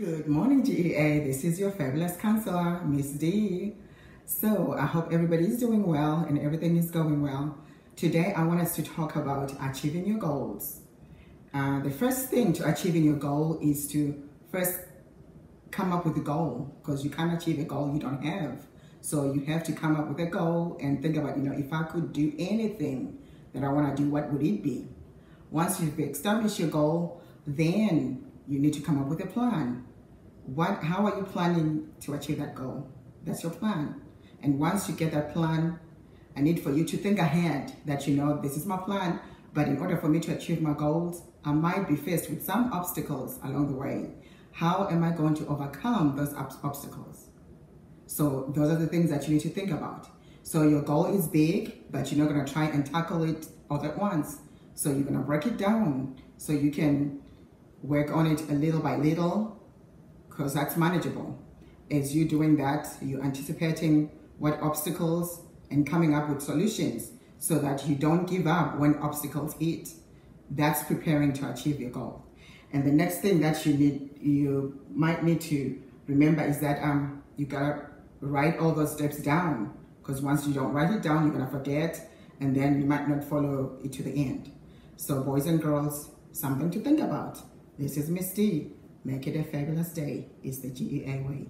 Good morning, GEA. This is your fabulous counselor, Miss Dee. So I hope everybody is doing well and everything is going well. Today, I want us to talk about achieving your goals. Uh, the first thing to achieving your goal is to first come up with a goal because you can't achieve a goal you don't have. So you have to come up with a goal and think about, you know, if I could do anything that I want to do, what would it be? Once you've established your goal, then you need to come up with a plan. What, how are you planning to achieve that goal? That's your plan. And once you get that plan, I need for you to think ahead that you know, this is my plan, but in order for me to achieve my goals, I might be faced with some obstacles along the way. How am I going to overcome those obstacles? So those are the things that you need to think about. So your goal is big, but you're not going to try and tackle it all at once. So you're going to break it down so you can work on it a little by little because that's manageable. As you're doing that, you're anticipating what obstacles and coming up with solutions so that you don't give up when obstacles hit. That's preparing to achieve your goal. And the next thing that you need, you might need to remember is that um, you gotta write all those steps down because once you don't write it down, you're gonna forget and then you might not follow it to the end. So boys and girls, something to think about. This is Miss Dee. Make it a fabulous day. It's the GEA way.